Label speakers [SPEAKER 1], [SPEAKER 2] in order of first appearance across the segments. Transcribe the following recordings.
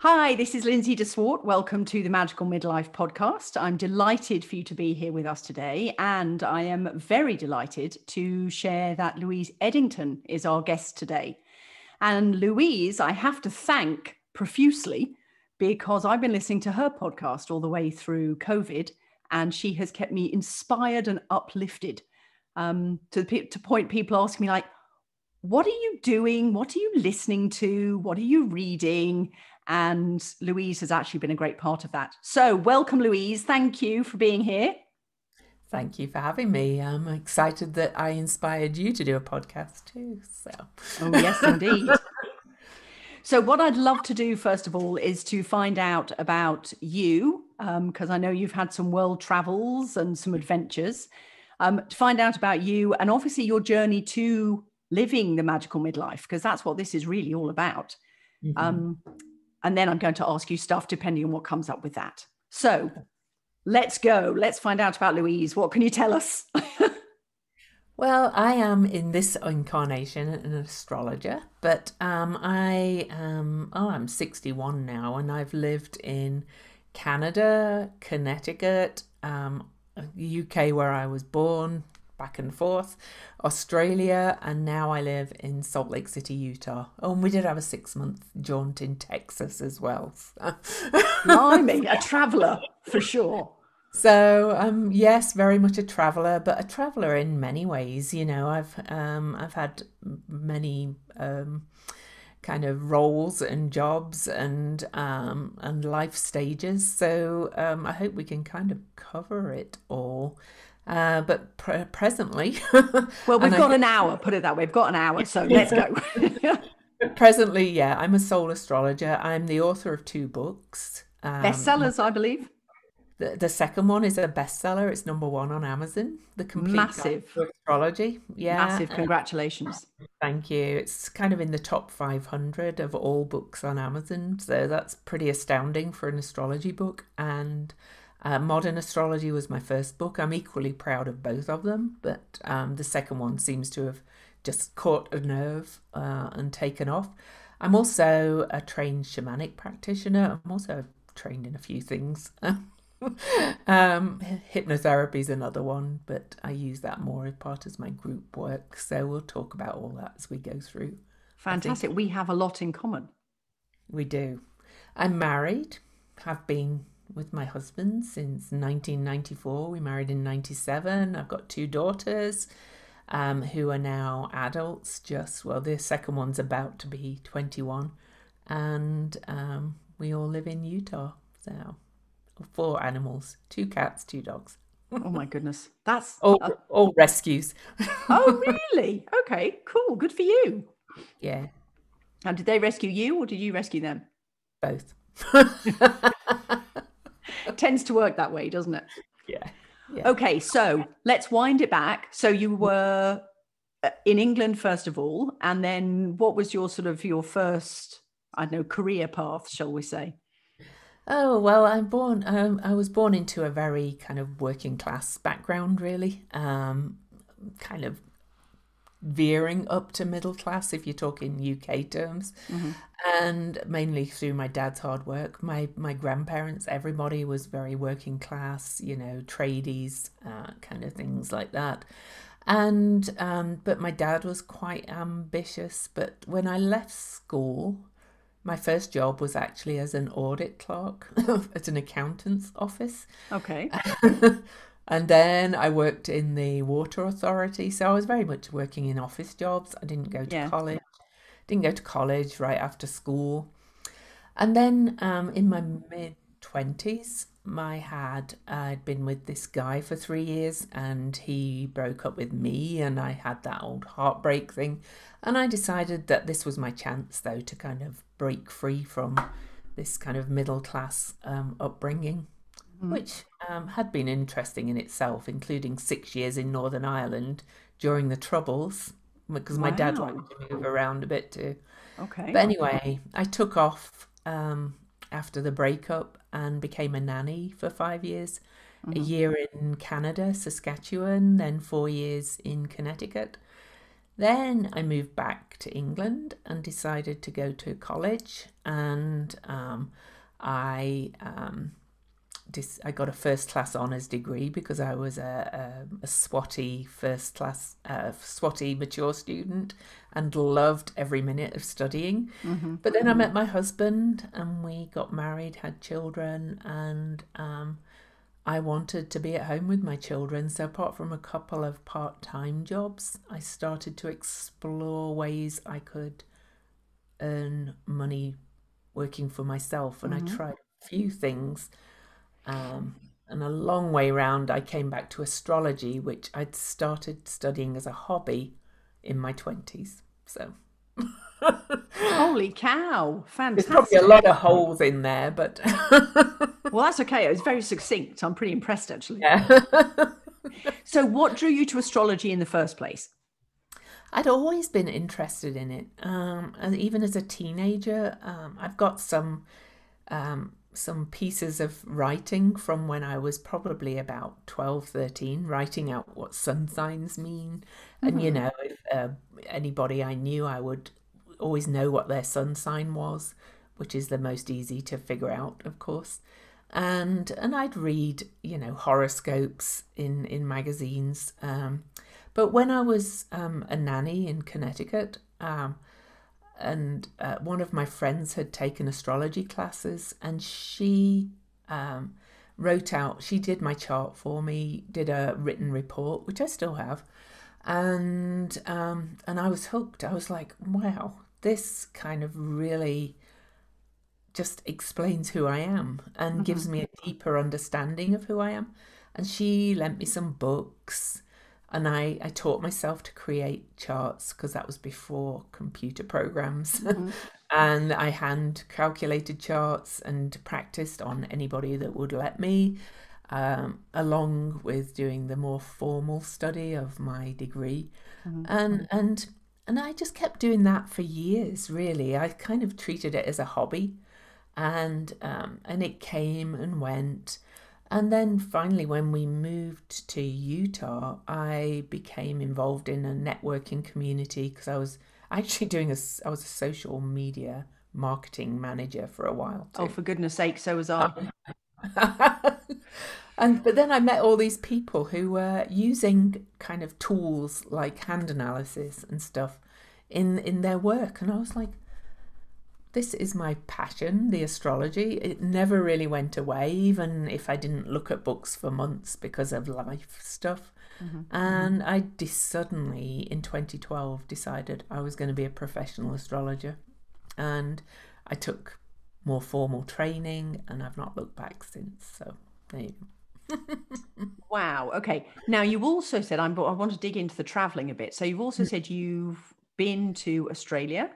[SPEAKER 1] Hi, this is Lindsay de Swart. Welcome to the Magical Midlife podcast. I'm delighted for you to be here with us today. And I am very delighted to share that Louise Edington is our guest today. And Louise, I have to thank profusely because I've been listening to her podcast all the way through COVID, and she has kept me inspired and uplifted um, to, to point people asking me, like, what are you doing? What are you listening to? What are you reading? And Louise has actually been a great part of that. So, welcome, Louise. Thank you for being here.
[SPEAKER 2] Thank you for having me. I'm excited that I inspired you to do a podcast too. So,
[SPEAKER 1] oh, yes, indeed. so, what I'd love to do, first of all, is to find out about you, because um, I know you've had some world travels and some adventures. Um, to find out about you and obviously your journey to living the magical midlife, because that's what this is really all about. Mm-hmm. Um, and then I'm going to ask you stuff depending on what comes up with that. So let's go. Let's find out about Louise. What can you tell us?
[SPEAKER 2] well, I am in this incarnation an astrologer, but um, I am, oh, I'm 61 now, and I've lived in Canada, Connecticut, um, UK, where I was born, back and forth, Australia, and now I live in Salt Lake City, Utah. Oh, and we did have a six month jaunt in Texas as well.
[SPEAKER 1] Blimey, a traveller for sure.
[SPEAKER 2] So um, yes, very much a traveller, but a traveller in many ways. You know, I've um, I've had many um, kind of roles and jobs and um, and life stages. So um, I hope we can kind of cover it all. Uh, but pre- presently,
[SPEAKER 1] well, we've got I, an hour. Put it that way. We've got an hour, so let's go.
[SPEAKER 2] presently, yeah, I'm a soul astrologer. I'm the author of two books,
[SPEAKER 1] um, bestsellers, I believe.
[SPEAKER 2] The, the second one is a bestseller. It's number one on Amazon. The complete
[SPEAKER 1] massive
[SPEAKER 2] astrology. Yeah,
[SPEAKER 1] massive. Congratulations.
[SPEAKER 2] thank you. It's kind of in the top 500 of all books on Amazon, so that's pretty astounding for an astrology book. And uh, Modern Astrology was my first book. I'm equally proud of both of them, but um, the second one seems to have just caught a nerve uh, and taken off. I'm also a trained shamanic practitioner. I'm also trained in a few things. um, hypnotherapy is another one, but I use that more as part of my group work. So we'll talk about all that as we go through.
[SPEAKER 1] Fantastic. We have a lot in common.
[SPEAKER 2] We do. I'm married, have been with my husband since 1994. We married in 97. I've got two daughters um, who are now adults, just well, the second one's about to be 21. And um, we all live in Utah. So, four animals two cats, two dogs.
[SPEAKER 1] oh my goodness. That's
[SPEAKER 2] all, uh, all rescues.
[SPEAKER 1] oh, really? Okay, cool. Good for you.
[SPEAKER 2] Yeah.
[SPEAKER 1] And did they rescue you or did you rescue them?
[SPEAKER 2] Both.
[SPEAKER 1] tends to work that way, doesn't it?
[SPEAKER 2] Yeah.
[SPEAKER 1] yeah. Okay, so let's wind it back. So you were uh, in England first of all, and then what was your sort of your first, I don't know, career path, shall we say?
[SPEAKER 2] Oh well, I'm born. Um, I was born into a very kind of working class background, really. Um, kind of veering up to middle class if you're talking UK terms, mm-hmm. and mainly through my dad's hard work. My my grandparents, everybody was very working class, you know, tradies, uh, kind of things like that. And um, but my dad was quite ambitious. But when I left school, my first job was actually as an audit clerk at an accountant's office.
[SPEAKER 1] Okay.
[SPEAKER 2] And then I worked in the water authority. So I was very much working in office jobs. I didn't go to yeah. college. Didn't go to college right after school. And then um, in my mid 20s, I had I'd been with this guy for three years and he broke up with me and I had that old heartbreak thing. And I decided that this was my chance though to kind of break free from this kind of middle class um, upbringing mm. which um, had been interesting in itself, including six years in Northern Ireland during the Troubles, because my wow. dad wanted to move around a bit too.
[SPEAKER 1] Okay.
[SPEAKER 2] But anyway, I took off um, after the breakup and became a nanny for five years. Mm-hmm. A year in Canada, Saskatchewan, then four years in Connecticut. Then I moved back to England and decided to go to college, and um, I um, I got a first class honours degree because I was a, a, a SWATY first class uh, SWATY mature student and loved every minute of studying. Mm-hmm. But then I met my husband and we got married, had children, and um, I wanted to be at home with my children. So, apart from a couple of part time jobs, I started to explore ways I could earn money working for myself. And mm-hmm. I tried a few things. Um, and a long way round, I came back to astrology, which I'd started studying as a hobby in my 20s. So.
[SPEAKER 1] Holy cow! Fantastic.
[SPEAKER 2] There's probably a lot of holes in there, but
[SPEAKER 1] well, that's okay. It was very succinct. I'm pretty impressed, actually. Yeah. so, what drew you to astrology in the first place?
[SPEAKER 2] I'd always been interested in it, um, and even as a teenager, um, I've got some um, some pieces of writing from when I was probably about 12, 13, writing out what sun signs mean. Mm-hmm. And, you mm-hmm. know, if uh, anybody I knew, I would always know what their sun sign was, which is the most easy to figure out, of course. And and I'd read, you know, horoscopes in in magazines. Um, but when I was um, a nanny in Connecticut, um, and uh, one of my friends had taken astrology classes, and she um, wrote out. She did my chart for me, did a written report, which I still have, and um, and I was hooked. I was like, wow, this kind of really just explains who I am and mm-hmm. gives me a deeper understanding of who I am. And she lent me some books and I, I taught myself to create charts because that was before computer programs. Mm-hmm. and I hand calculated charts and practiced on anybody that would let me, um, along with doing the more formal study of my degree. Mm-hmm. And and and I just kept doing that for years. Really, I kind of treated it as a hobby, and um, and it came and went. And then finally, when we moved to Utah, I became involved in a networking community because I was actually doing a I was a social media marketing manager for a while.
[SPEAKER 1] Oh, too. Oh, for goodness sake, so was I.
[SPEAKER 2] and but then I met all these people who were using kind of tools like hand analysis and stuff in in their work, and I was like, this is my passion, the astrology. It never really went away, even if I didn't look at books for months because of life stuff. Mm-hmm. And I suddenly, in 2012, decided I was going to be a professional astrologer. And I took more formal training, and I've not looked back since. So there you go.
[SPEAKER 1] wow. Okay. Now you also said I'm. I want to dig into the traveling a bit. So you've also mm. said you've been to Australia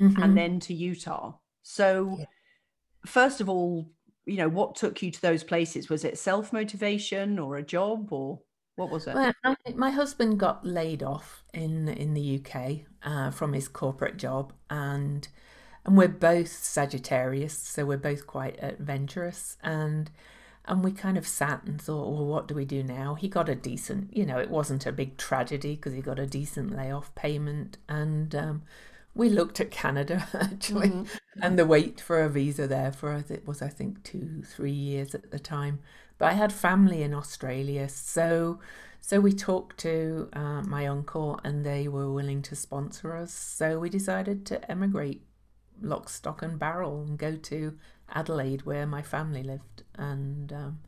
[SPEAKER 1] mm-hmm. and then to Utah. So, yeah. first of all, you know, what took you to those places? Was it self motivation or a job or what was it?
[SPEAKER 2] Well, my husband got laid off in in the UK uh, from his corporate job, and and we're both Sagittarius, so we're both quite adventurous, and and we kind of sat and thought, well, what do we do now? He got a decent, you know, it wasn't a big tragedy because he got a decent layoff payment, and um, we looked at Canada actually, mm-hmm. and the wait for a visa there for us. it was I think two three years at the time. But I had family in Australia, so so we talked to uh, my uncle, and they were willing to sponsor us. So we decided to emigrate, lock, stock, and barrel, and go to Adelaide, where my family lived, and. Um,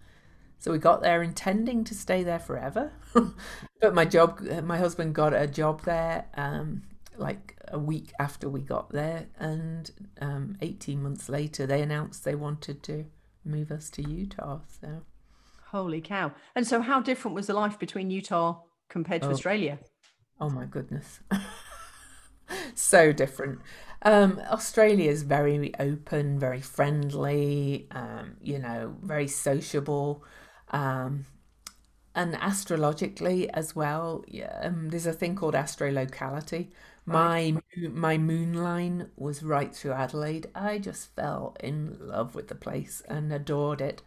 [SPEAKER 2] so we got there intending to stay there forever, but my job, my husband got a job there, um, like a week after we got there, and um, 18 months later, they announced they wanted to move us to Utah. So,
[SPEAKER 1] holy cow! And so, how different was the life between Utah compared to oh, Australia?
[SPEAKER 2] Oh my goodness, so different. Um, Australia is very open, very friendly, um, you know, very sociable. Um, and astrologically as well, yeah, um, there's a thing called astrolocality, my my moon line was right through Adelaide. I just fell in love with the place and adored it.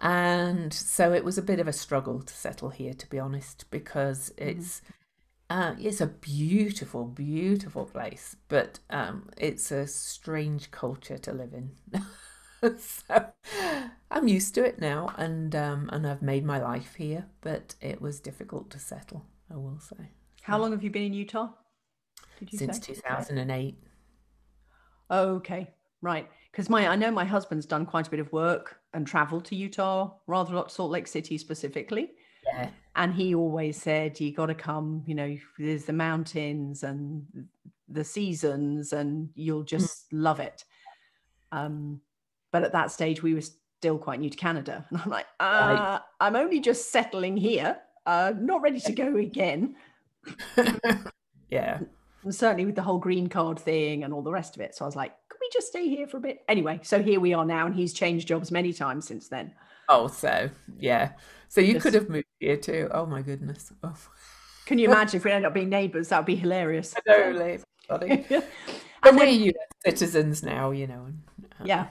[SPEAKER 2] And so it was a bit of a struggle to settle here, to be honest, because mm-hmm. it's Uh, it's a beautiful, beautiful place, but um, it's a strange culture to live in. so I'm used to it now, and um, and I've made my life here. But it was difficult to settle, I will say.
[SPEAKER 1] How long have you been in Utah?
[SPEAKER 2] Since say? 2008.
[SPEAKER 1] okay, right. Because my I know my husband's done quite a bit of work and traveled to Utah, rather a lot Salt Lake City specifically.
[SPEAKER 2] Yeah.
[SPEAKER 1] And he always said, you got to come, you know, there's the mountains and the seasons, and you'll mm. just mm. love it. Um, but at that stage, we were still quite new to Canada. And I'm like, uh, right. I'm only just settling here, uh, not ready to go again.
[SPEAKER 2] yeah.
[SPEAKER 1] And certainly with the whole green card thing and all the rest of it. So I was like, can we just stay here for a bit? Anyway, so here we are now, and he's changed jobs many times since then.
[SPEAKER 2] Oh, so yeah. So you just, could have moved here too. Oh my goodness. Oh.
[SPEAKER 1] Can you imagine if we end up being neighbours? That would be hilarious.
[SPEAKER 2] Totally. But we're US citizens now, you know.
[SPEAKER 1] Um, yeah.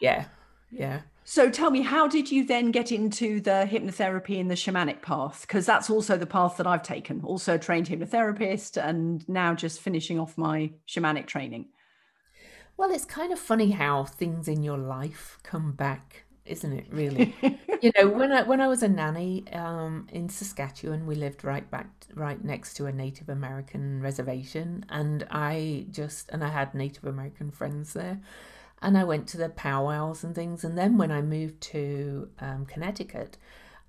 [SPEAKER 2] Yeah. Yeah.
[SPEAKER 1] So tell me, how did you then get into the hypnotherapy and the shamanic path? Because that's also the path that I've taken. Also trained hypnotherapist and now just finishing off my shamanic training.
[SPEAKER 2] Well, it's kind of funny how things in your life come back, isn't it? Really, you know, when I when I was a nanny um, in Saskatchewan, we lived right back right next to a Native American reservation, and I just and I had Native American friends there, and I went to the powwows and things. And then when I moved to um, Connecticut,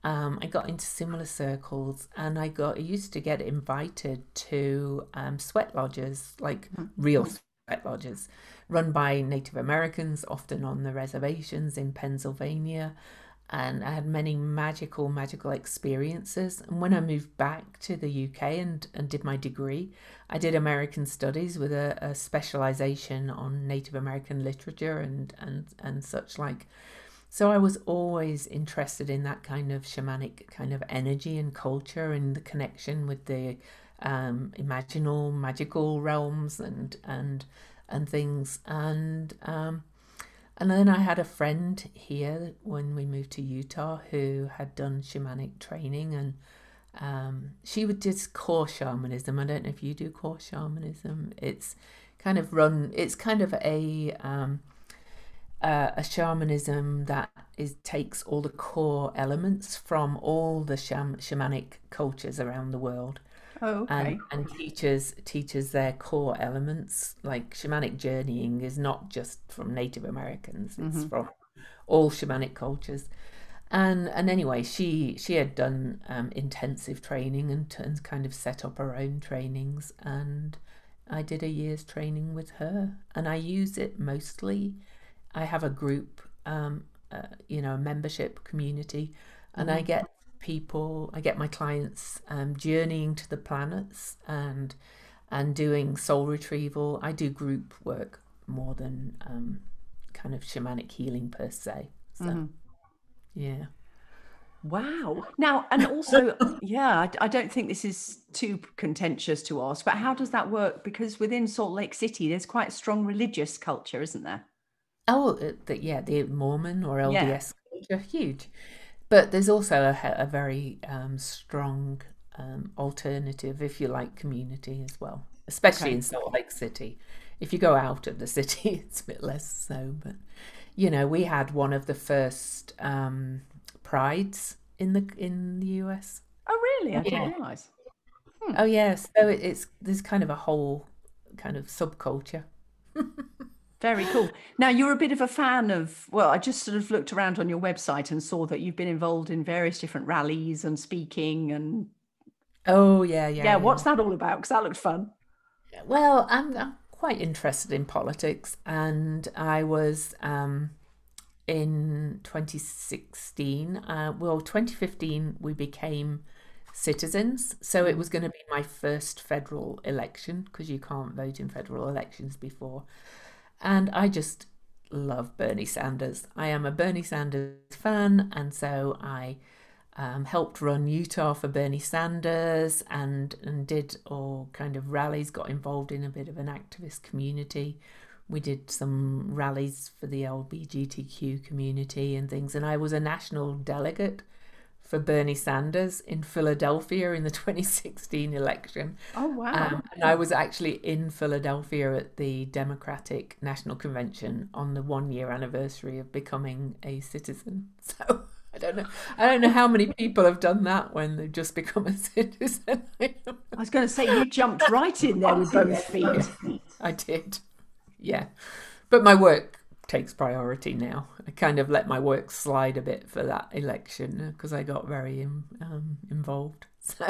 [SPEAKER 2] um, I got into similar circles, and I got I used to get invited to um, sweat lodges, like mm-hmm. real sweat lodges, run by Native Americans, often on the reservations in Pennsylvania and I had many magical, magical experiences. And when I moved back to the UK and, and did my degree, I did American Studies with a, a specialization on Native American literature and, and, and such like. So I was always interested in that kind of shamanic kind of energy and culture and the connection with the um, imaginal, magical realms and and and things. And um, and then I had a friend here when we moved to Utah who had done shamanic training and um, she would just core shamanism. I don't know if you do core shamanism. It's kind of run, it's kind of a, um, uh, a shamanism that is takes all the core elements from all the sham- shamanic cultures around the world
[SPEAKER 1] Oh, okay.
[SPEAKER 2] And, and teaches teaches their core elements. Like shamanic journeying is not just from Native Americans; it's mm-hmm. from all shamanic cultures. And and anyway, she she had done um, intensive training and, and kind of set up her own trainings. And I did a year's training with her, and I use it mostly. I have a group, um, uh, you know, a membership community, and mm-hmm. I get people, I get my clients um, journeying to the planets and and doing soul retrieval. I do group work more than um, kind of shamanic healing per se. So, mm-hmm. Yeah.
[SPEAKER 1] Wow. Now, and also, yeah, I, I, don't think this is too contentious to ask, but how does that work? Because within Salt Lake City, there's quite a strong religious culture, isn't there?
[SPEAKER 2] Oh, uh, the, yeah, the Mormon or LDS yeah. culture, huge. But there's also a, a very um, strong um, alternative, if you like, community as well, especially okay. in Salt Lake City. If you go out of the city, it's a bit less so. But you know, we had one of the first um, prides in the in the US.
[SPEAKER 1] Oh, really? I didn't realize.
[SPEAKER 2] Hmm. Oh, yes. So it's there's kind of a whole kind of subculture.
[SPEAKER 1] Very cool. Now, you're a bit of a fan of, well, I just sort of looked around on your website and saw that you've been involved in various different rallies and speaking and.
[SPEAKER 2] Oh, yeah, yeah.
[SPEAKER 1] Yeah, yeah. what's that all about? Because that looked fun.
[SPEAKER 2] Well, I'm, I'm, quite interested in politics, and I was um, in 2016, uh, well, 2015, we became citizens. So it was going to be my first federal election because you can't vote in federal elections before. And I just love Bernie Sanders. I am a Bernie Sanders fan, and so I um, helped run Utah for Bernie Sanders and and did all kind of rallies. Got involved in a bit of an activist community. We did some rallies for the LBGTQ community and things, and I was a national delegate for Bernie Sanders in Philadelphia in the 2016 election.
[SPEAKER 1] Oh, wow. Um,
[SPEAKER 2] and I was actually in Philadelphia at the Democratic National Convention on the one year anniversary of becoming a citizen. So don't know. I don't know how many people have done that when they've just become a citizen.
[SPEAKER 1] I was going to say you jumped right in there with both feet.
[SPEAKER 2] I did. Yeah. But my work takes priority now. I kind of let my work slide a bit for that election because I got very um, involved. So,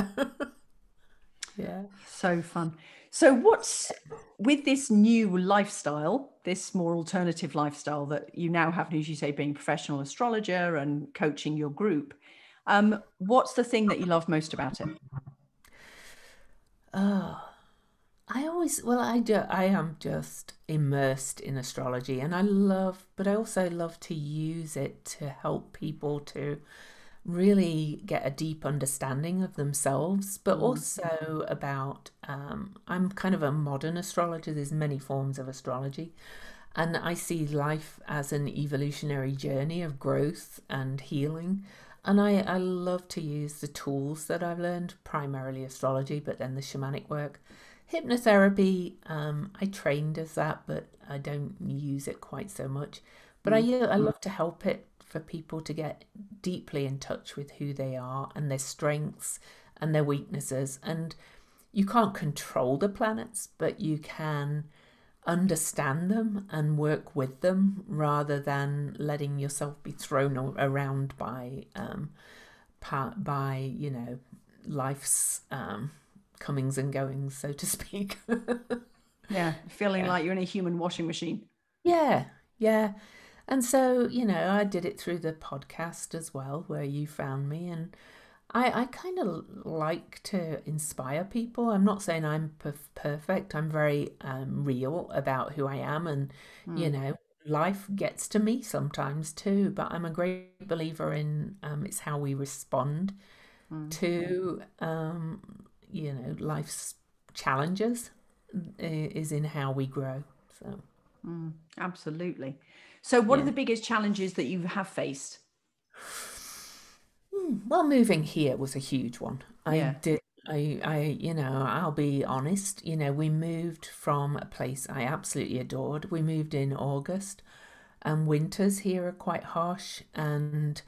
[SPEAKER 2] yeah.
[SPEAKER 1] So fun. So, what's with this new lifestyle, this more alternative lifestyle that you now have, as you say, being professional astrologer and coaching your group? Um, what's the thing that you love most about it?
[SPEAKER 2] Oh, I always, well, I, do, I am just immersed in astrology and I love, but I also love to use it to help people to really get a deep understanding of themselves, but mm. also about, um, I'm kind of a modern astrologer. There's many forms of astrology. And I see life as an evolutionary journey of growth and healing. And I, I love to use the tools that I've learned, primarily astrology, but then the shamanic work Hypnotherapy, um, I trained as that, but I don't use it quite so much. But mm. I, I love to help it for people to get deeply in touch with who they are and their strengths and their weaknesses. And you can't control the planets, but you can understand them and work with them rather than letting yourself be thrown around by um, by you know life's um, comings and goings, so to speak.
[SPEAKER 1] yeah, feeling yeah. like you're in a human washing machine.
[SPEAKER 2] Yeah, yeah. And so, you know, I did it through the podcast as well, where you found me. And I, I kind of like to inspire people. I'm not saying I'm perf- perfect, I'm very um, real about who I am. And, mm. you know, life gets to me sometimes too. But I'm a great believer in um, it's how we respond mm. to um, you know life's challenges is in how we grow so
[SPEAKER 1] mm, absolutely so what yeah. are the biggest challenges that you have faced
[SPEAKER 2] hmm, well moving here was a huge one i yeah. did I, I, you know, I'll be honest. You know, we moved from a place I absolutely adored. We moved in August, and winters here are quite harsh, and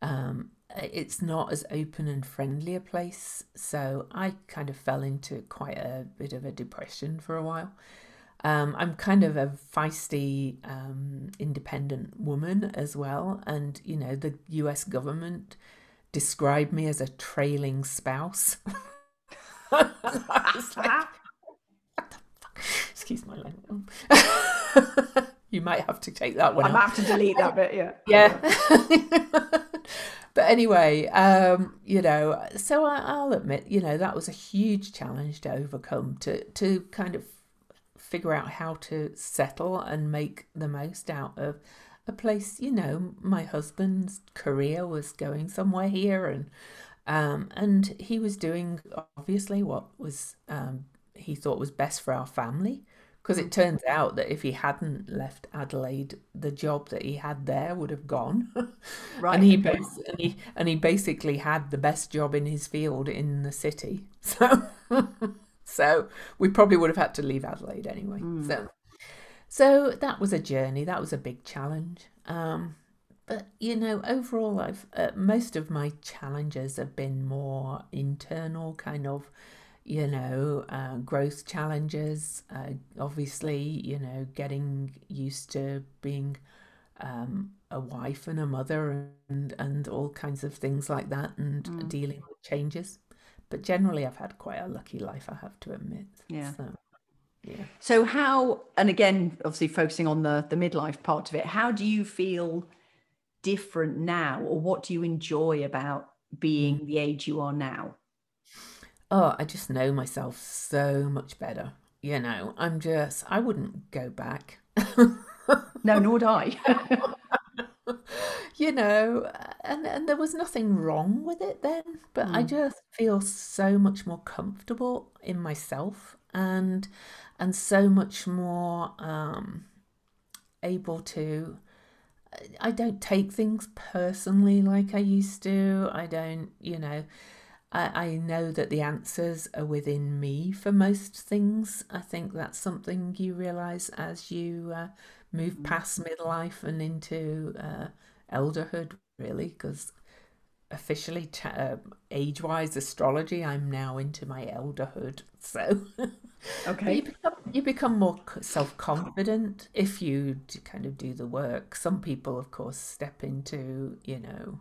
[SPEAKER 2] um, it's not as open and friendly a place. So I kind of fell into quite a bit of a depression for a while. Um, I'm kind of a feisty, um, independent woman as well. And, you know, the US government described me as a trailing spouse. like, Excuse my language. you might have to take that one.
[SPEAKER 1] I might have to delete that bit, yeah.
[SPEAKER 2] Yeah but anyway, um, you know, so I, will admit, you know, that was a huge challenge to overcome to to kind of figure out how to settle and make the most out of a place. You know, my husband's career was going somewhere here, and um, and he was doing obviously what was um, he thought was best for our family because it turns out that if he hadn't left Adelaide, the job that he had there would have gone. Right. and he, okay. and he and he basically had the best job in his field in the city. So so we probably would have had to leave Adelaide anyway. Mm. So so that was a journey. That was a big challenge. Um, but you know, overall, I've uh, most of my challenges have been more internal, kind of you know, uh, growth challenges. Uh, obviously, you know, getting used to being um, a wife and a mother and and all kinds of things like that, and mm. dealing with changes. But generally, I've had quite a lucky life, I have to admit.
[SPEAKER 1] Yeah. So, yeah. So how, and again, obviously focusing on the the midlife part of it, how do you feel different now, or what do you enjoy about being mm. the age you are now?
[SPEAKER 2] oh, I just know myself so much better. You know, I'm just, I wouldn't go back.
[SPEAKER 1] no, nor would I.
[SPEAKER 2] you know, and, and there was nothing wrong with it then, but mm. I just feel so much more comfortable in myself and and so much more um, able to I don't take things personally like I used to. I don't, you know, I, I know that the answers are within me for most things. I think that's something you realize as you uh, move mm. past midlife and into uh, elderhood, really, because officially t- uh, age-wise astrology i'm now into my elderhood so
[SPEAKER 1] okay
[SPEAKER 2] you become, you become more self-confident if you kind of do the work some people of course step into you know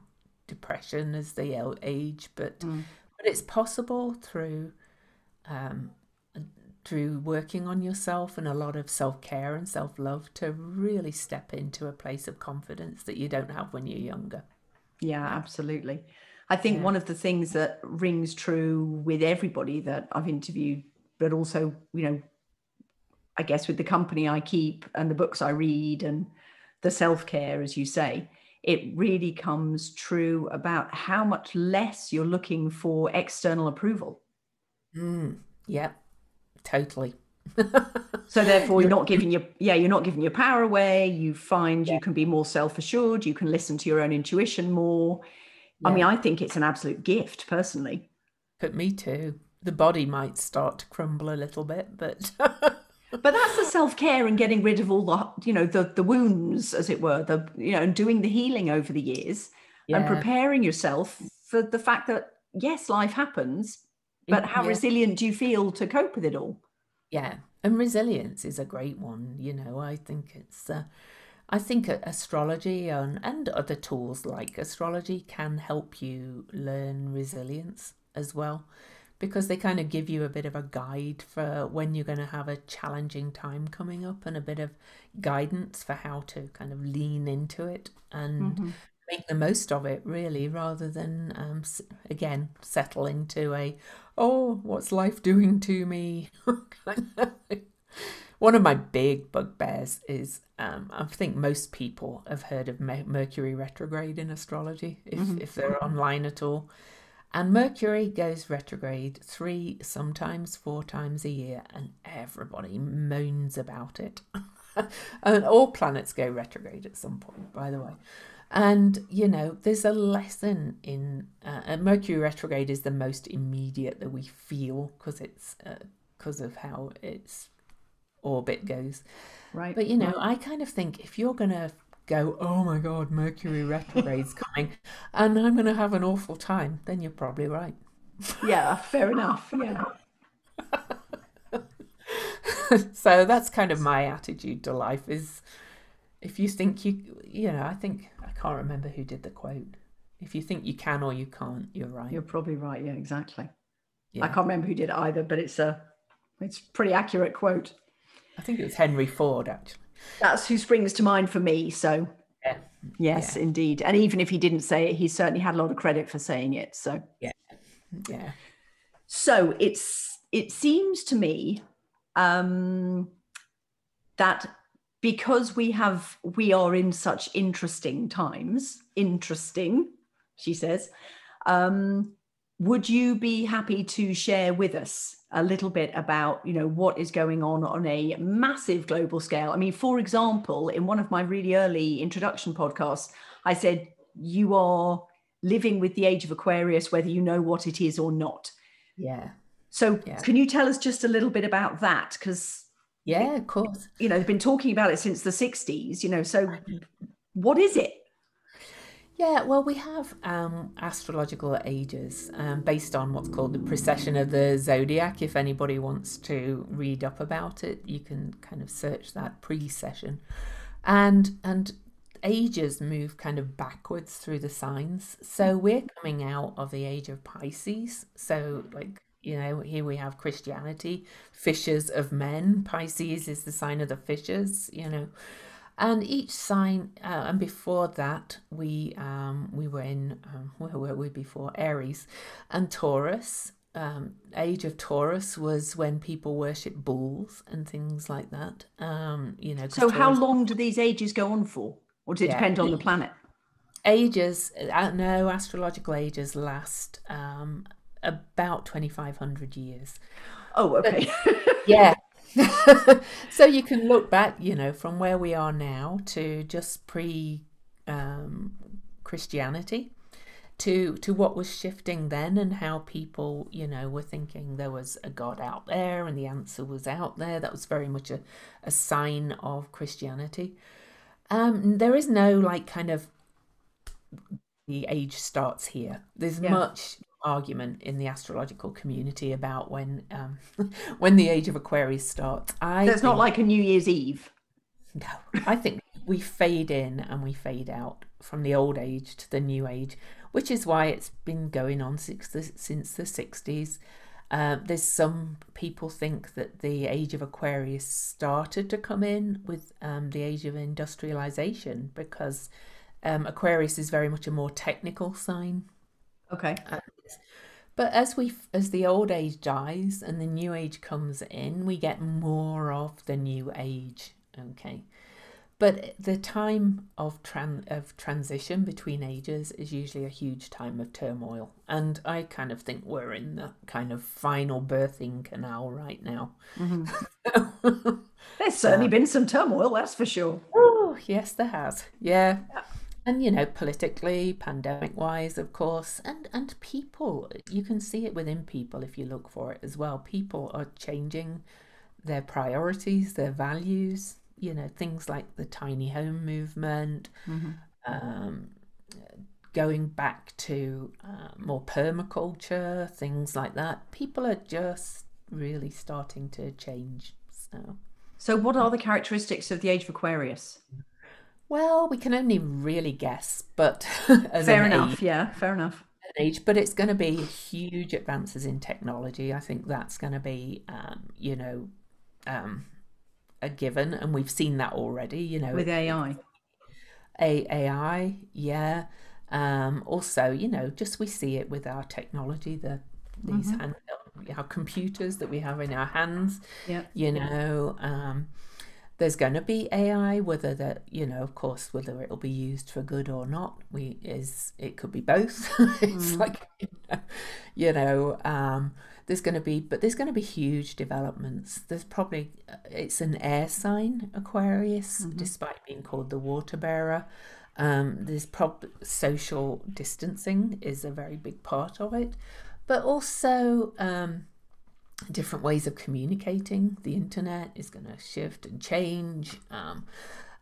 [SPEAKER 2] depression as they age but mm. but it's possible through um through working on yourself and a lot of self-care and self-love to really step into a place of confidence that you don't have when you're younger
[SPEAKER 1] yeah, absolutely. I think yeah. one of the things that rings true with everybody that I've interviewed, but also, you know, I guess with the company I keep and the books I read and the self care, as you say, it really comes true about how much less you're looking for external approval.
[SPEAKER 2] Mm, yeah, totally.
[SPEAKER 1] so therefore you're not giving your yeah you're not giving your power away you find yeah. you can be more self-assured you can listen to your own intuition more yeah. i mean i think it's an absolute gift personally
[SPEAKER 2] but me too the body might start to crumble a little bit but
[SPEAKER 1] but that's the self-care and getting rid of all the you know the the wounds as it were the you know and doing the healing over the years yeah. and preparing yourself for the fact that yes life happens but how resilient do you feel to cope with it all
[SPEAKER 2] yeah, and resilience is a great one. You know, I think it's. Uh, I think astrology and, and other tools like astrology can help you learn resilience as well because they kind of give you a bit of a guide for when you're going to have a challenging time coming up and a bit of guidance for how to kind of lean into it and mm-hmm make the most of it really rather than um, again settle into a oh what's life doing to me? One of my big bugbears is um, i think most people have heard of mercury retrograde in astrology if, mm-hmm. if they're online at all. And mercury goes retrograde three sometimes four times a year and everybody moans about it. And all planets go retrograde at some point by the way and, you know, there's a lesson in uh, Mercury retrograde is the most immediate that we feel because it's because uh, of how its orbit goes.
[SPEAKER 1] Right.
[SPEAKER 2] But, you know, I kind of think if you're going to go, oh my God, Mercury retrograde's coming and I'm going to have an awful time, then you're probably right.
[SPEAKER 1] Yeah, fair enough. Yeah.
[SPEAKER 2] so that's kind of my attitude to life is if you think you you know i think can't remember who did the quote. If you think you can or you can't you're right.
[SPEAKER 1] You're probably right yeah exactly. Yeah. i can't remember who did either but it's a it's a pretty accurate quote.
[SPEAKER 2] I think it was henry ford actually.
[SPEAKER 1] That's who springs to mind for me so
[SPEAKER 2] yeah.
[SPEAKER 1] yes yeah. indeed. And even if he didn't say it he certainly had a lot of credit for saying it so.
[SPEAKER 2] Yeah. Yeah.
[SPEAKER 1] So it's it seems to me um that because we have we are in such interesting times interesting she says um, would you be happy to share with us a little bit about you know what is going on on a massive global scale? I mean for example in one of my really early introduction podcasts i said you are living with the age of aquarius whether you know what it is or not.
[SPEAKER 2] Yeah.
[SPEAKER 1] So
[SPEAKER 2] yeah.
[SPEAKER 1] can you tell us just a little bit about that? Because
[SPEAKER 2] yeah, of course.
[SPEAKER 1] You know, they've been talking about it since the 60s, you know, so what is it?
[SPEAKER 2] Yeah, well, we have um, astrological ages um, based on what's called the precession of the zodiac. If anybody wants to read up about it, you can kind of search that precession, and and ages move kind of backwards through the signs. So we're coming out of the age of Pisces. So like you know, here we have Christianity, fishers of men. Pisces is the sign of the fishers, you know. And each sign, uh, and before that, we um, we were in um, where were we before Aries, and Taurus. Um, age of Taurus was when people worship bulls and things like that. Um, you know.
[SPEAKER 1] So, Taurus... how long do these ages go on for, or does it yeah. depend on the planet?
[SPEAKER 2] Ages, uh, no astrological ages last um, about 2500 years.
[SPEAKER 1] Oh okay.
[SPEAKER 2] Yeah. So you can look back you know from where we are now to just pre um, Christianity to to what was shifting then and how people you know were thinking there was a god out there and the answer was out there. That was very much a, a sign of christianity. Um there is no like kind of the age starts here. There's yeah. much argument in the astrological community about when um when the age of aquarius starts
[SPEAKER 1] i so it's not like a new year's eve
[SPEAKER 2] no i think we fade in and we fade out from the old age to the new age which is why it's been going on since the, since the 60s. Uh, there's some people think that the age of Aquarius started to come in with um, the age of industrialization because um, Aquarius is very much a more technical sign.
[SPEAKER 1] Okay.
[SPEAKER 2] Uh, but as we as the old age dies and the new age comes in, we get more of the new age. Okay. But the time of tran- of transition between ages is usually a huge time of turmoil, and I kind of think we're in that kind of final birthing canal right now.
[SPEAKER 1] Mm-hmm. There's certainly um, been some turmoil, that's for sure.
[SPEAKER 2] Oh yes, there has. Yeah. yeah. And you know, politically, pandemic-wise, of course, and and people, you can see it within people if you look for it as well. People are changing their priorities, their values, you know things like the tiny home movement mm-hmm. um, going back to uh, more permaculture things like that. People are just really starting to change so.
[SPEAKER 1] So what are the characteristics of the age of aquarius
[SPEAKER 2] well we can only really guess but
[SPEAKER 1] fair enough age, yeah fair enough
[SPEAKER 2] age but it's going to be huge advances in technology i think that's going to be um, you know um, a given, and we've seen that already. You know,
[SPEAKER 1] with AI,
[SPEAKER 2] a AI, yeah. Um, also, you know, just we see it with our technology, the these mm-hmm. hand, our computers that we have in our hands.
[SPEAKER 1] Yeah,
[SPEAKER 2] you know. Um, there's going to be AI, whether that you know, of course, whether it'll be used for good or not, we is it could be both. it's mm. like you know, um, there's going to be but there's going to be huge developments there's probably uh, it's an air sign aquarius mm-hmm. despite being called the water bearer um, there's prob social distancing is a very big part of it but also um, different ways of communicating the internet is going to shift and change um,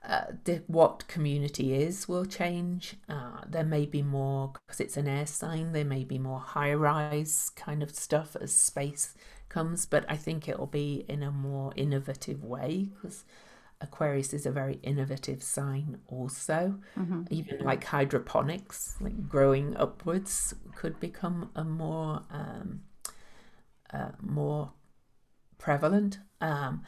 [SPEAKER 2] uh, the, what community is will change. Uh, there may be more, because it's an air sign, there may be more high rise kind of stuff as space comes, but I think it'll be in a more innovative way because Aquarius is a very innovative sign, also. Mm-hmm. Even like hydroponics, like growing upwards, could become a more um, uh, more prevalent. Um,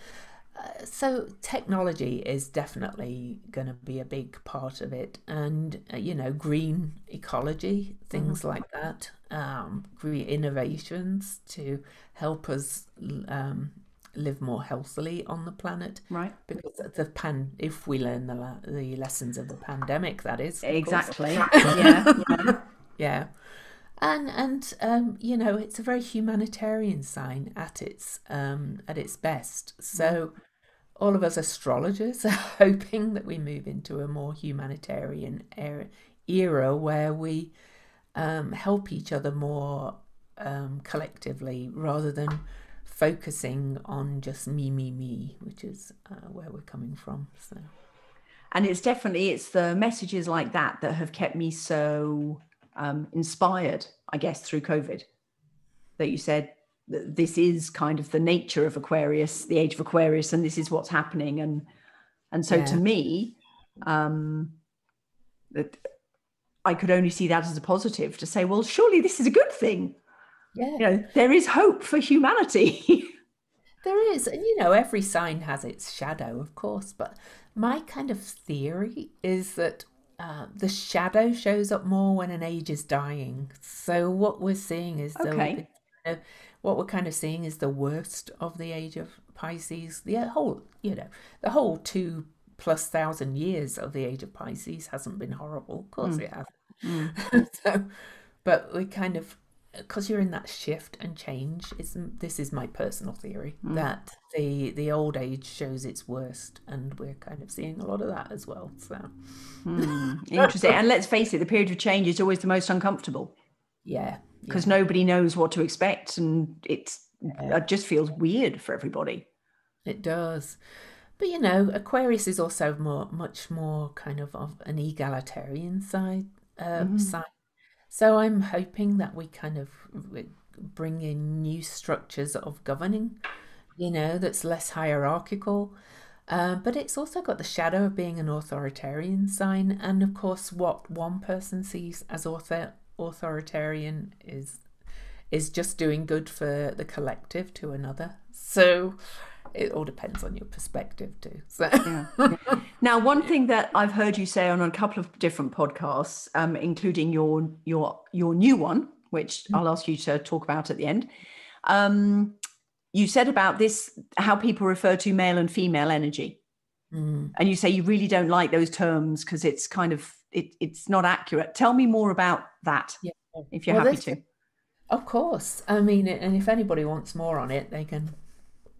[SPEAKER 2] so technology is definitely going to be a big part of it and uh, you know green ecology things mm-hmm. like that um, green innovations to help us um, live more healthily on the planet.
[SPEAKER 1] Right.
[SPEAKER 2] Because the pan if we learn the, the lessons of the pandemic that is
[SPEAKER 1] exactly. Yeah,
[SPEAKER 2] yeah. Yeah and and um, you know it's a very humanitarian sign at its um, at its best so mm-hmm all of us astrologers are hoping that we move into a more humanitarian era, era where we um, help each other more um, collectively rather than focusing on just me, me, me, which is uh, where we're coming from. So,
[SPEAKER 1] and it's definitely it's the messages like that that have kept me so um, inspired, I guess, through COVID. That you said this is kind of the nature of Aquarius, the age of Aquarius, and this is what's happening. And and so yeah. to me, um, that I could only see that as a positive to say, well, surely this is a good thing. Yeah. You know, there is hope for humanity.
[SPEAKER 2] there is. And you know, every sign has its shadow, of course. But my kind of theory is that uh, the shadow shows up more when an age is dying. So what we're seeing is okay. the, what we're kind of seeing is the worst of the age of Pisces. The whole, you know, the whole two plus thousand years of the age of Pisces hasn't been horrible. Of course, mm. it hasn't. Mm. so, but we kind of because you're in that shift and change it's this is my personal theory mm. that the the old age shows its worst and we're kind of seeing a lot of that as well so
[SPEAKER 1] mm, interesting and let's face it the period of change is always the most uncomfortable
[SPEAKER 2] yeah
[SPEAKER 1] because yeah. nobody knows what to expect and it's yeah. it just feels weird for everybody
[SPEAKER 2] it does but you know aquarius is also more much more kind of of an egalitarian side uh, mm. side so I'm hoping that we kind of bring in new structures of governing, you know, that's less hierarchical. Uh, but it's also got the shadow of being an authoritarian sign. And of course, what one person sees as author- authoritarian is is just doing good for the collective to another. So it all depends on your perspective too. So. Yeah.
[SPEAKER 1] Now, one thing that I've heard you say on a couple of different podcasts, um, including your your your new one, which mm-hmm. I'll ask you to talk about at the end. Um, you said about this how people refer to male and female energy, mm. and you say you really don't like those terms because it's kind of it, it's not accurate. Tell me more about that, yeah. if you're well, happy to.
[SPEAKER 2] Of course, I mean, and if anybody wants more on it, they can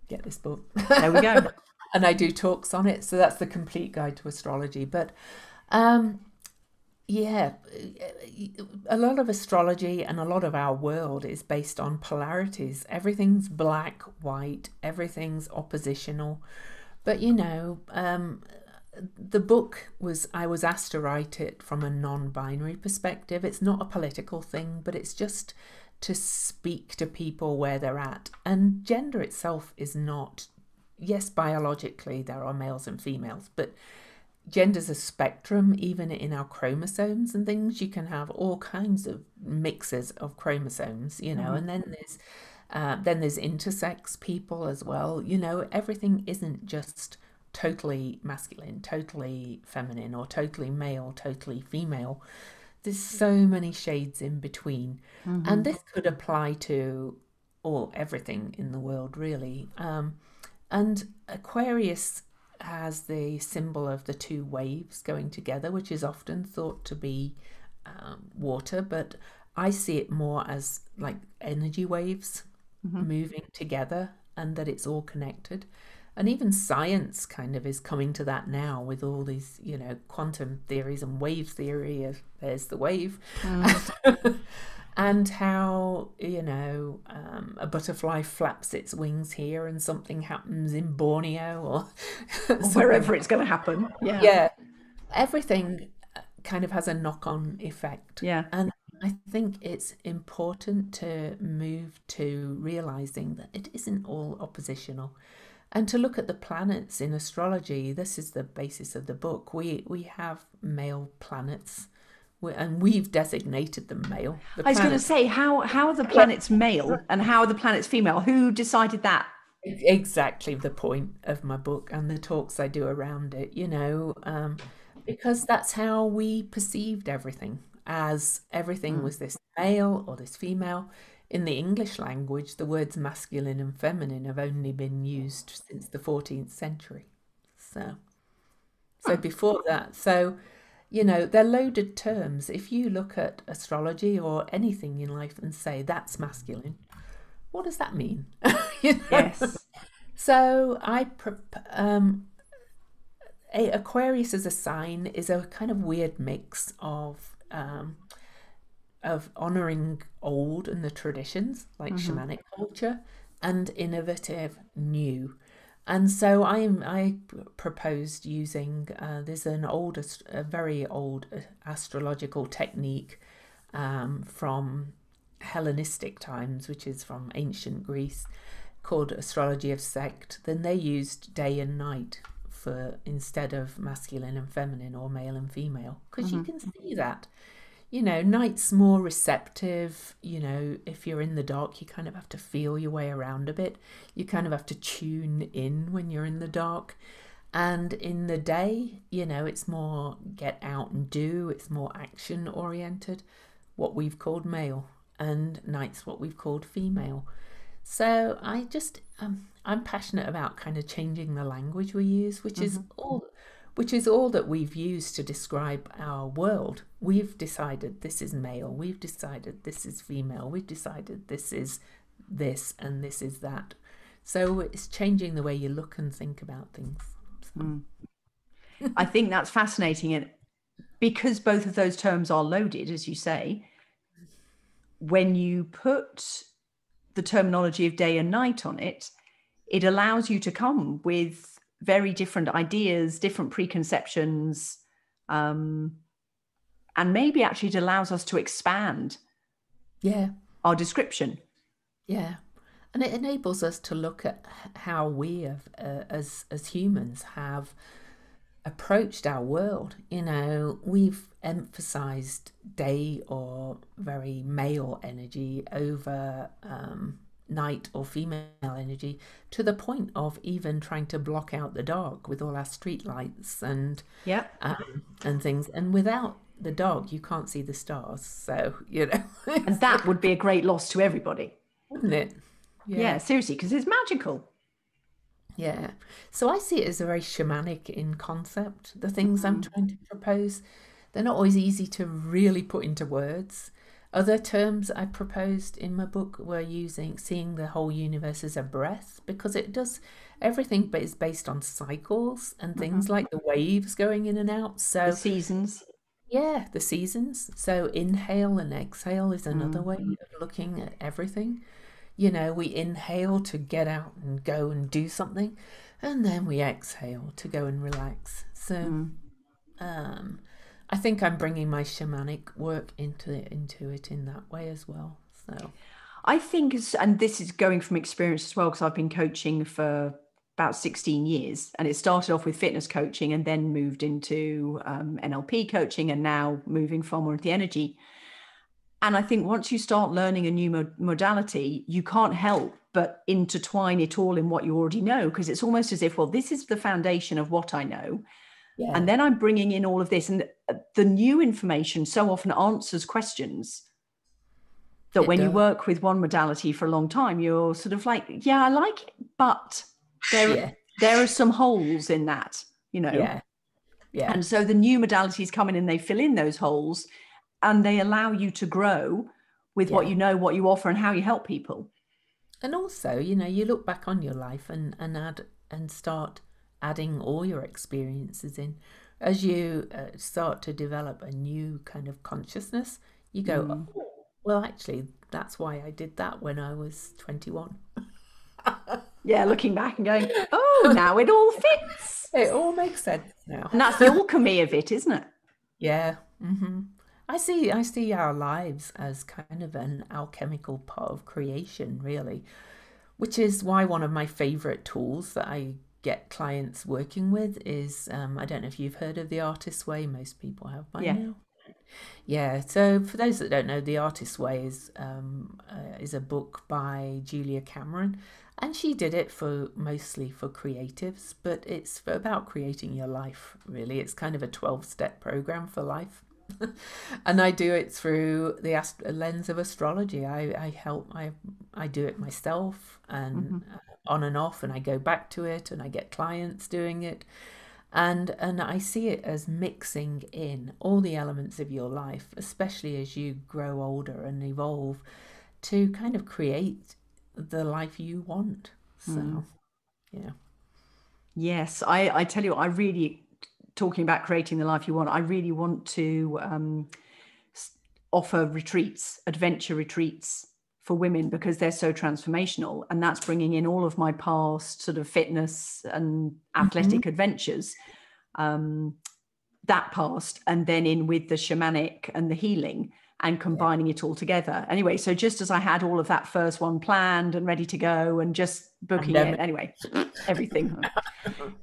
[SPEAKER 2] get this book.
[SPEAKER 1] There we go.
[SPEAKER 2] and I do talks on it. So that's the complete guide to astrology. But um, yeah, a lot of astrology and a lot of our world is based on polarities. Everything's black, white, everything's oppositional. But you know, um, the book was, I was asked to write it from a non binary perspective. It's not a political thing, but it's just to speak to people where they're at. And gender itself is not, yes, biologically there are males and females, but gender's a spectrum, even in our chromosomes and things. You can have all kinds of mixes of chromosomes, you know, mm-hmm. and then there's uh, then there's intersex people as well. You know, everything isn't just totally masculine, totally feminine, or totally male, totally female. There's so many shades in between. Mm-hmm. And this could apply to all everything in the world, really. Um, and Aquarius has the symbol of the two waves going together, which is often thought to be um, water, but I see it more as like energy waves mm-hmm. moving together and that it's all connected and even science kind of is coming to that now with all these you know quantum theories and wave theory of there's the wave. Mm. and how you know um, a butterfly flaps its wings here and something happens in borneo or,
[SPEAKER 1] or wherever it's going to happen. Yeah.
[SPEAKER 2] Yeah. Everything kind of has a knock-on effect.
[SPEAKER 1] Yeah.
[SPEAKER 2] And I think it's important to move to realizing that it isn't all oppositional and to look at the planets in astrology this is the basis of the book. We we have male planets. And we've designated them male.
[SPEAKER 1] The i was going to say how how are the planets male and how are the planets female? Who decided that?
[SPEAKER 2] Exactly the point of my book and the talks i do around it you know um, because that's how we perceived everything. As everything mm. was this male or this female in the English language, the words masculine and feminine have only been used since the 14th century. So, so before that, so you know, they're loaded terms. If you look at astrology or anything in life and say that's masculine, what does that mean?
[SPEAKER 1] you know? Yes.
[SPEAKER 2] So I, um, a, Aquarius as a sign is a kind of weird mix of um, of honoring old and the traditions like mm-hmm. shamanic culture and innovative new and so I am I proposed using uh, there's an old a very old uh, astrological technique um, from Hellenistic times which is from ancient Greece called astrology of sect. then they used day and night for instead of masculine and feminine or male and female because mm-hmm. you can see that you know, night's more receptive. You know, if you're in the dark, you kind of have to feel your way around a bit. You kind of have to tune in when you're in the dark. And in the day, you know, it's more get out and do, it's more action oriented, what we've called male, and night's what we've called female. So I just, um, I'm passionate about kind of changing the language we use, which mm-hmm. is all which is all that we've used to describe our world. We've decided this is male, we've decided this is female, we've decided this is this and this is that. So it's changing the way you look and think about things. So. Mm.
[SPEAKER 1] I think that's fascinating. And because both of those terms are loaded, as you say, when you put the terminology of day and night on it, it allows you to come with very different ideas, different preconceptions, um, and maybe actually it allows us to expand
[SPEAKER 2] yeah.
[SPEAKER 1] our description.
[SPEAKER 2] Yeah. And it enables us to look at how we have, uh, as as humans have approached our world. You know we've emphasized day or very male energy over um, night or female energy to the point of even trying to block out the dark with all our street lights and
[SPEAKER 1] yeah.
[SPEAKER 2] um, and things. And without the dog you can't see the stars. So you know
[SPEAKER 1] and that would be a great loss to everybody
[SPEAKER 2] wouldn't it?
[SPEAKER 1] Yeah, yeah. seriously because it's magical.
[SPEAKER 2] Yeah. So i see it as a very shamanic in concept. The things mm-hmm. i'm trying to propose they're not always easy to really put into words other terms I proposed in my book were using seeing the whole universe as a breath because it does everything but is based on cycles and things mm-hmm. like the waves going in and out. So
[SPEAKER 1] the seasons.
[SPEAKER 2] Yeah, the seasons. So inhale and exhale is another mm. way of looking at everything. You know, we inhale to get out and go and do something, and then we exhale to go and relax. So mm. um I think I'm bringing my shamanic work into it, into it in that way as well. So,
[SPEAKER 1] I think, and this is going from experience as well, because I've been coaching for about 16 years, and it started off with fitness coaching, and then moved into um, NLP coaching, and now moving far more into the energy. And I think once you start learning a new mod- modality, you can't help but intertwine it all in what you already know, because it's almost as if, well, this is the foundation of what I know yeah. And then I'm bringing in all of this, and uh, the new information so often answers questions that it when does. you work with one modality for a long time, you're sort of like, yeah, I like it, but there, yeah. there are some holes in that, you know.
[SPEAKER 2] Yeah. Yeah.
[SPEAKER 1] And so the new modalities come in and they fill in those holes and they allow you to grow with yeah. what you know, what you offer, and how you help people.
[SPEAKER 2] And also, you know, you look back on your life and, and add and start adding all your experiences in. As you uh, start to develop a new kind of consciousness, you go, mm. oh, well, actually, that's why I did that when I was 21.
[SPEAKER 1] yeah, looking back and going, oh, now it all fits.
[SPEAKER 2] It all makes sense now.
[SPEAKER 1] And that's the alchemy of it, isn't it?
[SPEAKER 2] Yeah. Mm-hmm. I see. I see our lives as kind of an alchemical part of creation, really, which is why one of my favorite tools that I get clients working with is um, I don't know if you've heard of the Artist's Way. Most people have by yeah. now. Yeah. So for those that don't know, the Artist's Way is um, uh, is a book by Julia Cameron, and she did it for mostly for creatives, but it's about creating your life. Really, it's kind of a twelve step program for life. and I do it through the ast- lens of astrology. I, I help I I do it myself and mm-hmm. On and off and I go back to it and I get clients doing it. And and I see it as mixing in all the elements of your life, especially as you grow older and evolve, to kind of create the life you want. So mm. yeah.
[SPEAKER 1] Yes, I, I tell you, I really talking about creating the life you want. I really want to um, offer retreats, adventure retreats for women because they're so transformational and that's bringing in all of my past sort of fitness and athletic mm-hmm. adventures um, that past and then in with the shamanic and the healing and combining yeah. it all together anyway so just as i had all of that first one planned and ready to go and just booking it anyway everything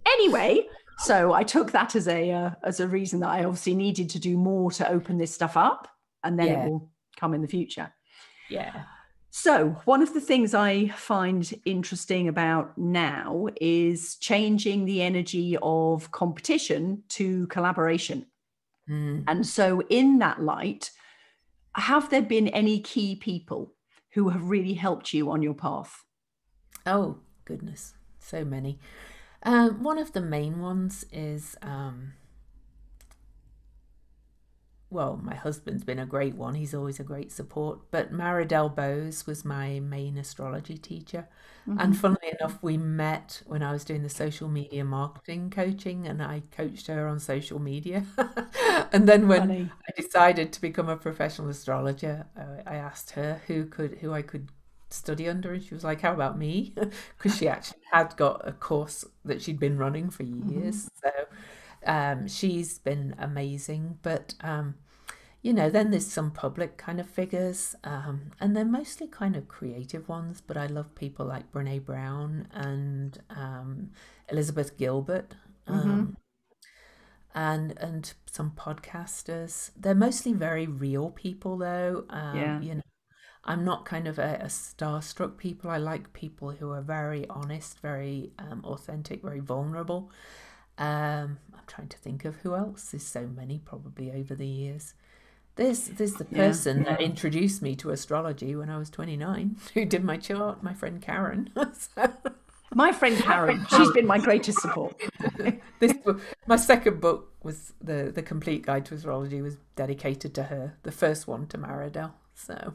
[SPEAKER 1] anyway so i took that as a uh, as a reason that i obviously needed to do more to open this stuff up and then yeah. it will come in the future
[SPEAKER 2] yeah
[SPEAKER 1] so, one of the things I find interesting about now is changing the energy of competition to collaboration. Mm. And so, in that light, have there been any key people who have really helped you on your path?
[SPEAKER 2] Oh, goodness, so many. Um, one of the main ones is um, well, my husband's been a great one. He's always a great support. But Maridel Bowes was my main astrology teacher. Mm-hmm. And funnily enough, we met when I was doing the social media marketing coaching and I coached her on social media. and then when Funny. I decided to become a professional astrologer, I asked her who could who I could study under and she was like how about me because she actually had got a course that she'd been running for years mm-hmm. so um, she's been amazing, but um, you know, then there's some public kind of figures, um, and they're mostly kind of creative ones. But I love people like Brene Brown and um, Elizabeth Gilbert. Mm-hmm. Um, and and some podcasters. They're mostly very real people, though. Um, yeah. You know, I'm not kind of a, a, starstruck people. I like people who are very honest, very um, authentic, very vulnerable. Um, I'm trying to think of who else. There's so many probably over the years. There's there's the person yeah, that introduced me to astrology when I was 29, who did my chart. My friend Karen.
[SPEAKER 1] so. My friend Karen, she's been my greatest support.
[SPEAKER 2] this book, my second book was the the complete guide to astrology was dedicated to her. The first one to Maridel. So,